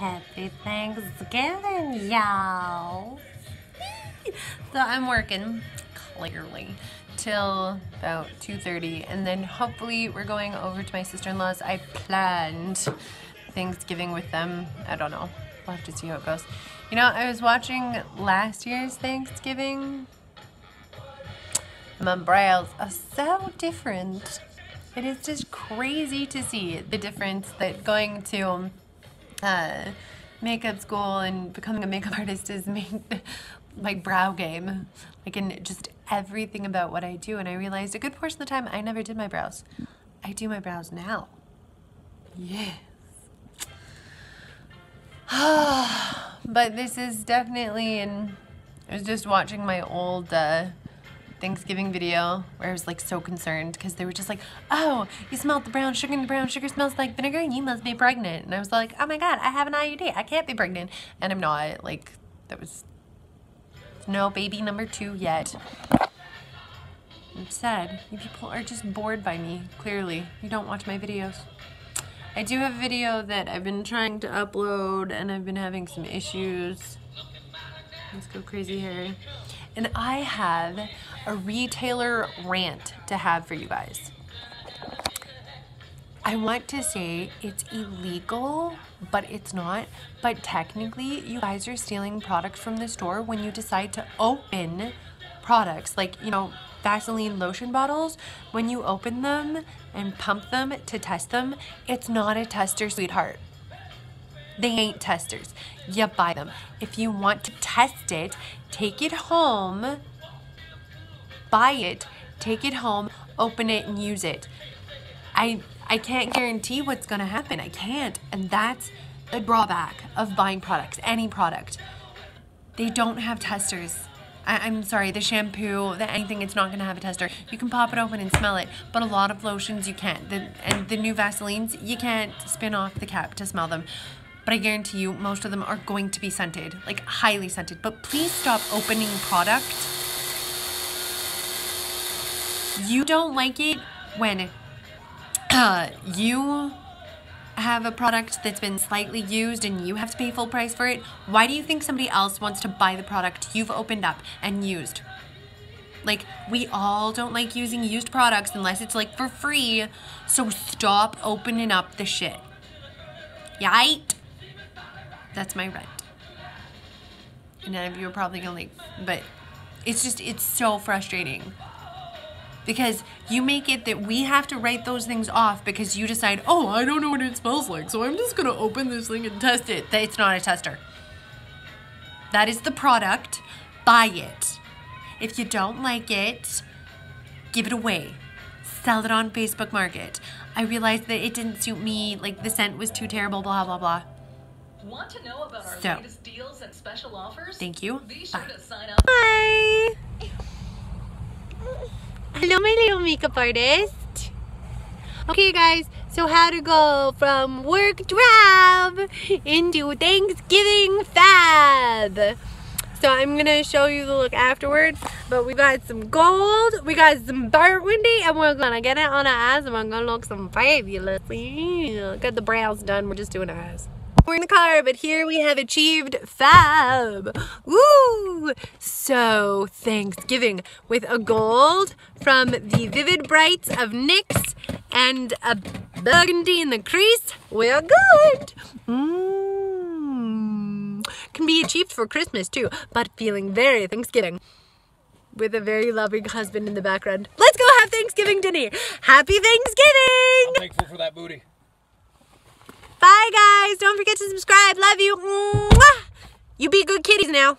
Happy Thanksgiving, y'all. so I'm working, clearly, till about 2.30 and then hopefully we're going over to my sister-in-law's. I planned Thanksgiving with them. I don't know. We'll have to see how it goes. You know, I was watching last year's Thanksgiving. My brows are so different. It is just crazy to see the difference that going to um, uh, makeup school and becoming a makeup artist is made my brow game. Like in just everything about what I do. And I realized a good portion of the time I never did my brows. I do my brows now. Yes. but this is definitely, and I was just watching my old uh, Thanksgiving video where I was like so concerned because they were just like, oh, you smelled the brown sugar and the brown sugar smells like vinegar and you must be pregnant. And I was like, oh my God, I have an IUD. I can't be pregnant. And I'm not. Like, that was no baby number two yet. I'm sad. You people are just bored by me, clearly. You don't watch my videos. I do have a video that I've been trying to upload and I've been having some issues. Let's go crazy Harry. And I have a retailer rant to have for you guys. I want to say it's illegal, but it's not. But technically, you guys are stealing products from the store when you decide to open products. Like, you know, Vaseline lotion bottles, when you open them and pump them to test them, it's not a tester, sweetheart. They ain't testers. You buy them. If you want to test it, take it home, buy it, take it home, open it, and use it. I I can't guarantee what's gonna happen. I can't. And that's the drawback of buying products, any product. They don't have testers. I, am sorry, the shampoo, the anything, it's not to have a tester. You can pop it open and smell it, but a lot of lotions you can't. The, and the new Vaselines, you can't spin off the cap to smell them. But I guarantee you, most of them are going to be scented, like highly scented. But please stop opening product. You don't like it when uh, you have a product that's been slightly used and you have to pay full price for it, why do you think somebody else wants to buy the product you've opened up and used? Like, we all don't like using used products unless it's like for free. So stop opening up the shit. Yite? That's my rent. And none of you are probably gonna like, but it's just, it's so frustrating because you make it that we have to write those things off because you decide, oh, I don't know what it smells like, so I'm just gonna open this thing and test it. That it's not a tester. That is the product. Buy it. If you don't like it, give it away. Sell it on Facebook Market. I realized that it didn't suit me, like the scent was too terrible, blah, blah, blah. Want to know about our so, latest deals and special offers? Thank you. Be sure Bye. to sign up. Bye. Hello, my little makeup artist. Okay, guys, so how to go from work drab into Thanksgiving fab. So I'm gonna show you the look afterwards, but we got some gold, we got some burgundy, and we're gonna get it on our eyes, and we're gonna look some fabulous. Got the brows done, we're just doing our eyes. We're in the car, but here we have achieved fab. Woo! So, Thanksgiving with a gold from the Vivid Brights of NYX and a burgundy in the crease. We're good. Mmm. Can be achieved for Christmas too, but feeling very Thanksgiving with a very loving husband in the background. Let's go have Thanksgiving dinner. Happy Thanksgiving! I'm thankful for that booty. Bye, guys. Don't forget to subscribe. Love you. Mwah! You be good kitties now.